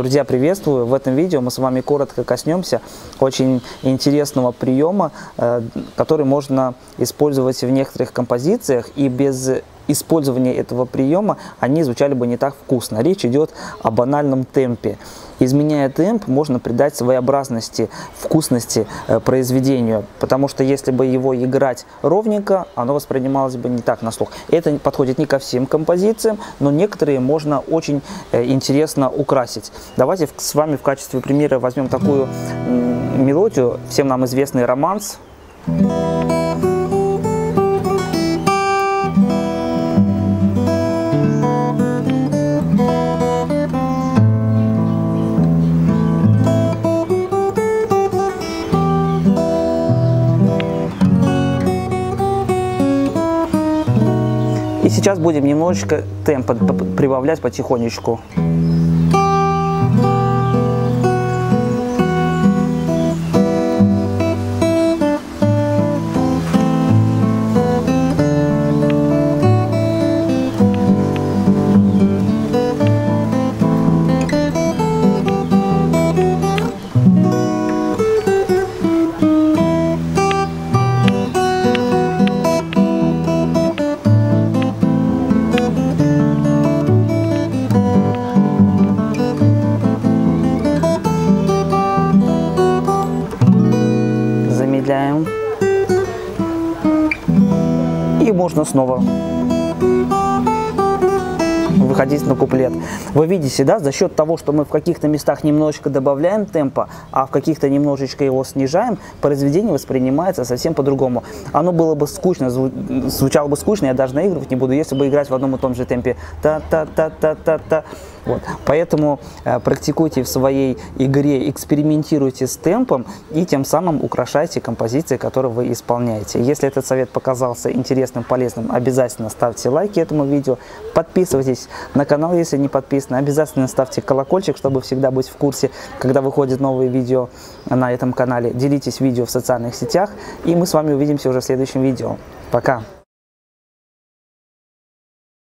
Друзья, приветствую! В этом видео мы с вами коротко коснемся очень интересного приема, э, который можно использовать в некоторых композициях и без использования этого приема они звучали бы не так вкусно. Речь идет о банальном темпе. Изменяя темп, можно придать своеобразности, вкусности э, произведению, потому что если бы его играть ровненько, оно воспринималось бы не так на слух. Это подходит не ко всем композициям, но некоторые можно очень э, интересно украсить. Давайте с вами в качестве примера возьмем такую мелодию, всем нам известный романс. Сейчас будем немножечко темпа прибавлять потихонечку. Замедляем. И можно снова выходить на куплет. Вы видите, да, за счет того, что мы в каких-то местах немножечко добавляем темпа, а в каких-то немножечко его снижаем, произведение воспринимается совсем по-другому. Оно было бы скучно, звучало бы скучно, я даже наигрывать не буду, если бы играть в одном и том же темпе. Та-та-та-та-та-та. Вот. Поэтому э, практикуйте в своей игре, экспериментируйте с темпом и тем самым украшайте композиции, которые вы исполняете. Если этот совет показался интересным, полезным, обязательно ставьте лайки этому видео, подписывайтесь на канал, если не подписаны, обязательно ставьте колокольчик, чтобы всегда быть в курсе, когда выходят новые видео на этом канале. Делитесь видео в социальных сетях, и мы с вами увидимся уже в следующем видео. Пока!